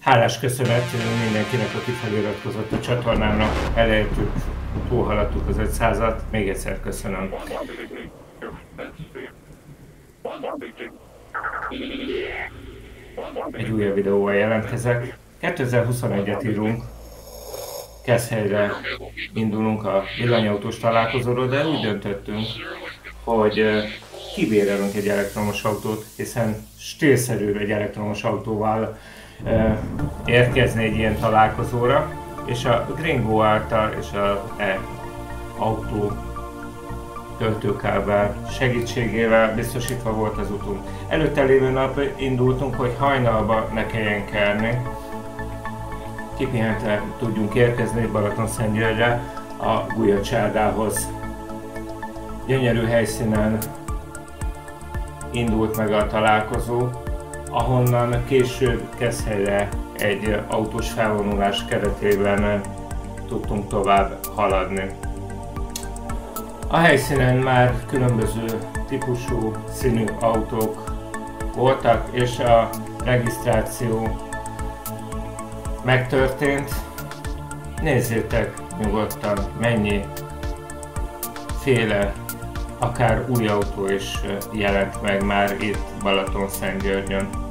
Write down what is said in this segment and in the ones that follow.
Hálás köszönet mindenkinek, aki feliratkozott a csatornának, elértük, túlhaladtuk az 500-at, még egyszer köszönöm. Egy újabb videóval jelentkezek. 2021-et írunk, Keszhelyre indulunk a villanyautós találkozóról, de úgy döntöttünk, hogy kibérelünk egy elektromos autót, hiszen stílszerű egy elektromos autóval érkezni egy ilyen találkozóra, és a Gringo által és a e autó töltőkábel segítségével biztosítva volt az utunk. Előtte lévő nap indultunk, hogy hajnalba ne kelljen kelni, kipihente tudjunk érkezni Balatonszentgyörgyre a Gulyacsádához. Gyönyörű helyszínen indult meg a találkozó, ahonnan később Keszhelyre egy autós felvonulás keretében tudtunk tovább haladni. A helyszínen már különböző típusú színű autók voltak, és a regisztráció megtörtént. Nézzétek nyugodtan, mennyi féle, akár új autó is jelent meg már itt Balaton-Szentgyörgyön.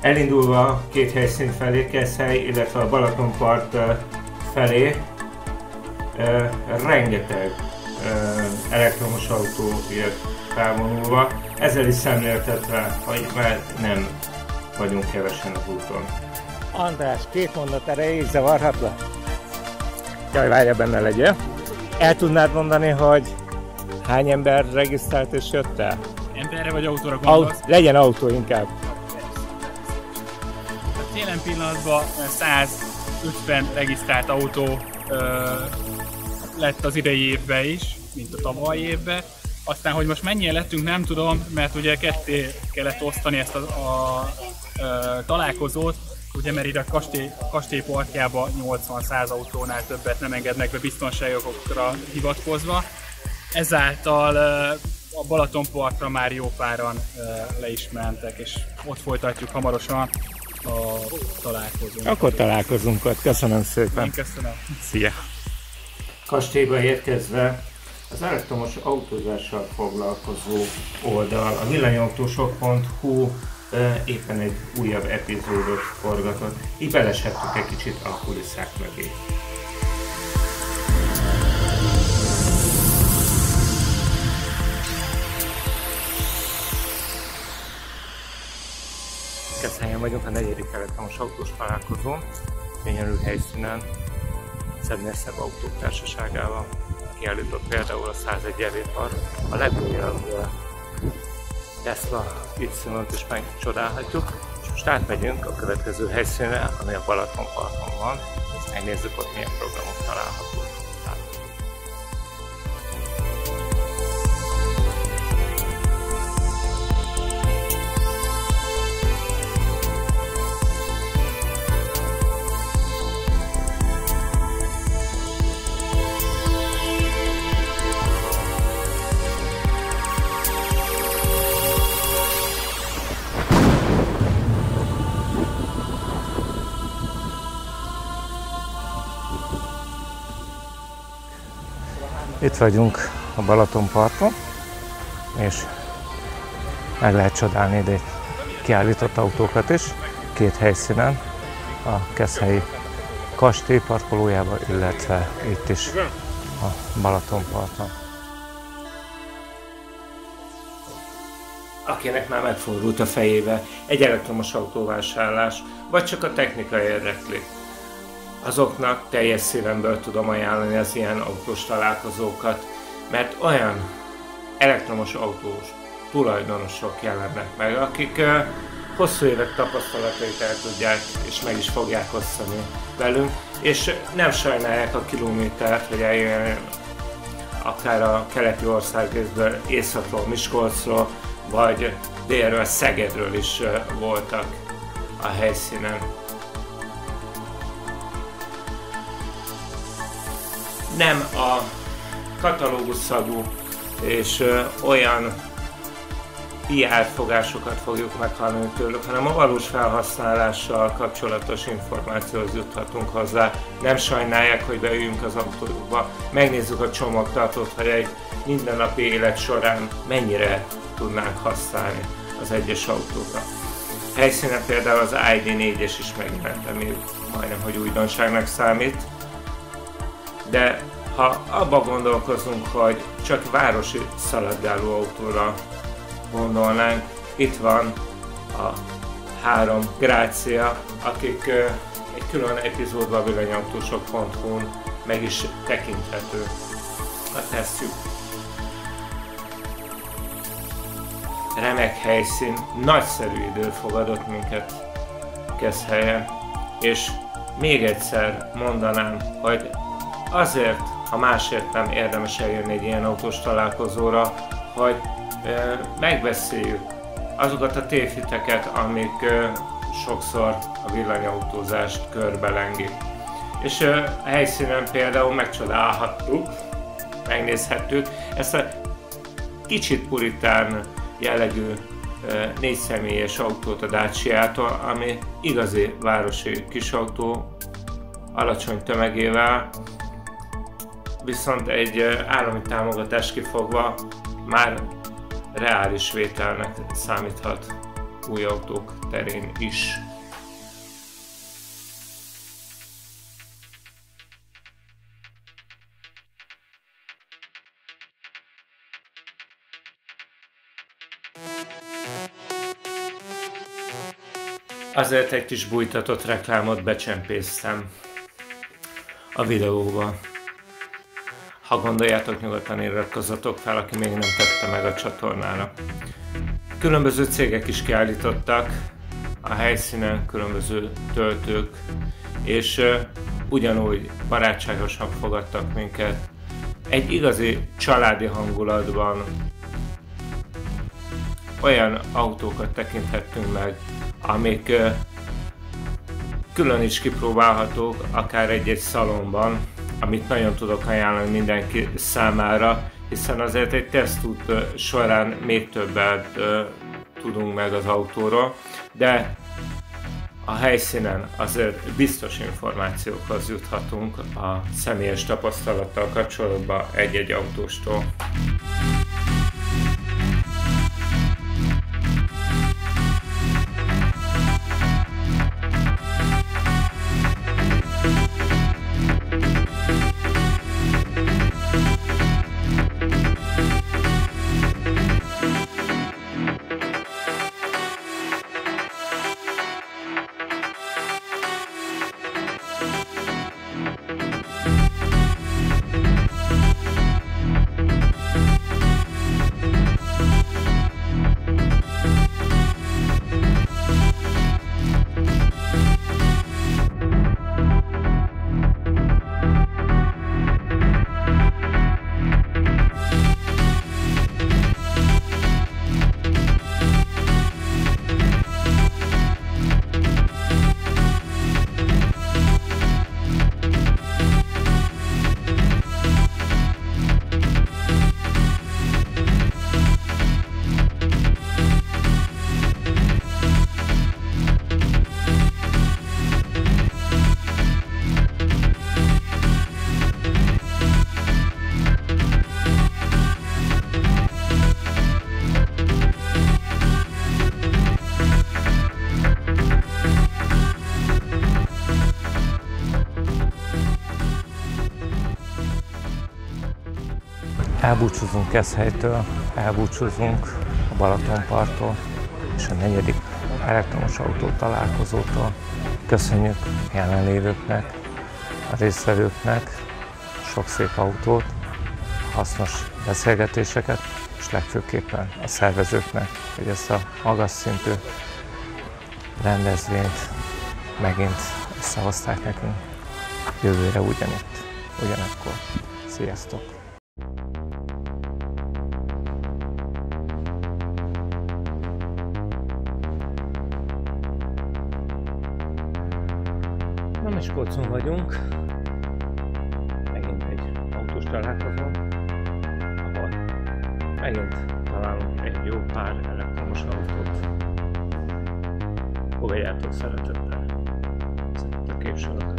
Elindulva két helyszín felé, Keszhely, illetve a Balatonpart felé rengeteg elektromos autó jött felvonulva, ezzel is szemléltetve, hogy már nem vagyunk kevesen az úton. András, két mondat erejéig zavarhatlak? Jaj, várja benne legyél. El tudnád mondani, hogy hány ember regisztrált és jött el? Emberre vagy autóra gondolsz? Aut- legyen autó inkább jelen pillanatban 150 regisztrált autó ö, lett az idei évben is, mint a tavalyi évben. Aztán, hogy most mennyien lettünk, nem tudom, mert ugye ketté kellett osztani ezt a, a, a találkozót, ugye mert ide a kastély, kastély parkjába 80-100 autónál többet nem engednek be biztonságokra hivatkozva. Ezáltal a Balatonparkra már jó páran le is mentek, és ott folytatjuk hamarosan a találkozunk. Akkor találkozunk ott. Köszönöm szépen. Én köszönöm. Szia. Kastélyba érkezve az elektromos autózással foglalkozó oldal, a villanyautósok.hu éppen egy újabb epizódot forgatott. Így beleshettük egy kicsit a kulisszák mögé. Keszhelyen vagyunk a negyedik elektromos autós találkozón, gyönyörű helyszínen, Szednél Szebb Autók Társaságával kiállított például a 101 evétvar, a legújabb Tesla Y-t is megcsodálhatjuk, és most átmegyünk a következő helyszínre, ami a Balatonparton van, és megnézzük ott milyen programok találhatók. Vagyunk a Balatonparton, és meg lehet csodálni ide kiállított autókat is, két helyszínen, a Keszhelyi kastély parkolójában, illetve itt is a Balatonparton. Akinek már megfordult a fejébe egy elektromos autóvásárlás, vagy csak a technika érdekli. Azoknak teljes szívemből tudom ajánlani az ilyen autós találkozókat, mert olyan elektromos autós tulajdonosok jelennek meg, akik hosszú évek tapasztalatait el tudják és meg is fogják osztani velünk, és nem sajnálják a kilométert, hogy eljön akár a keleti országrészből, északról, Miskolcról, vagy délről, Szegedről is voltak a helyszínen. Nem a katalógus szagú és olyan PR fogásokat fogjuk meghalni tőlük, hanem a valós felhasználással kapcsolatos információhoz juthatunk hozzá. Nem sajnálják, hogy beüljünk az autóba, megnézzük a csomagtartót, hogy egy mindennapi élet során mennyire tudnánk használni az egyes autókat. Helyszínen például az ID4-es is megjelent, ami majdnem, hogy újdonságnak számít. De ha abba gondolkozunk, hogy csak városi szaladgáló autóra gondolnánk, itt van a három Grácia, akik egy külön epizódban villanyautósok.hu-n meg is tekinthető a tesszük. Remek helyszín, nagyszerű idő fogadott minket Keszhelyen, és még egyszer mondanám, hogy azért, ha másért nem érdemes eljönni egy ilyen autós találkozóra, hogy megbeszéljük azokat a tévhiteket, amik sokszor a villanyautózást körbelengik. És a helyszínen például megcsodálhattuk, megnézhettük ezt a kicsit puritán jellegű négy személyes autót a Dacia-tól, ami igazi városi kisautó, alacsony tömegével, viszont egy állami támogatás kifogva már reális vételnek számíthat új autók terén is. Azért egy kis bújtatott reklámot becsempésztem a videóba. Ha gondoljátok, nyugodtan iratkozzatok fel, aki még nem tette meg a csatornára. Különböző cégek is kiállítottak a helyszínen, különböző töltők, és uh, ugyanúgy barátságosan fogadtak minket. Egy igazi családi hangulatban olyan autókat tekinthettünk meg, amik külön is kipróbálhatók, akár egy-egy szalomban, amit nagyon tudok ajánlani mindenki számára, hiszen azért egy tesztút során még többet tudunk meg az autóról, de a helyszínen azért biztos információkhoz juthatunk a személyes tapasztalattal kapcsolatban egy-egy autóstól. Elbúcsúzunk Keszhelytől, elbúcsúzunk a Balatonparttól és a negyedik elektromos autó találkozótól. Köszönjük a jelenlévőknek, a résztvevőknek sok szép autót, hasznos beszélgetéseket, és legfőképpen a szervezőknek, hogy ezt a magas szintű rendezvényt megint összehozták nekünk jövőre ugyanitt, ugyanakkor. Sziasztok! úton vagyunk. Megint egy autós találkozó, ahol megint találunk egy jó pár elektromos autót. Fogadjátok szeretettel! Szeretettel képviselőt!